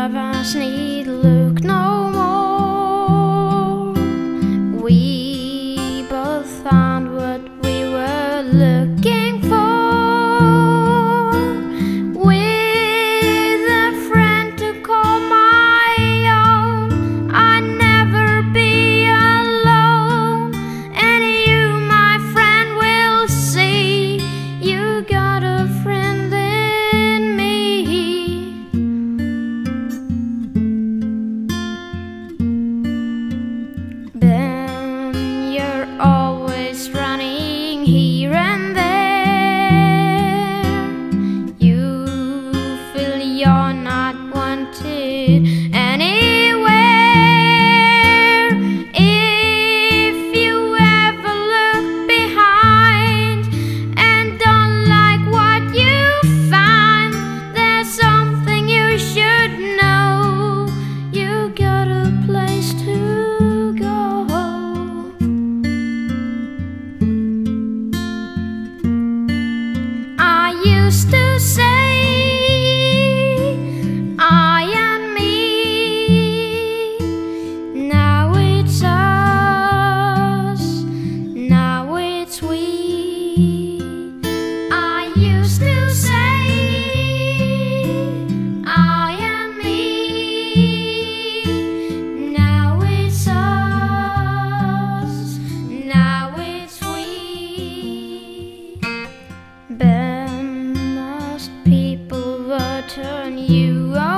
lovers need look no more. We both found. here and there. You feel you're not wanted. used to turn you on.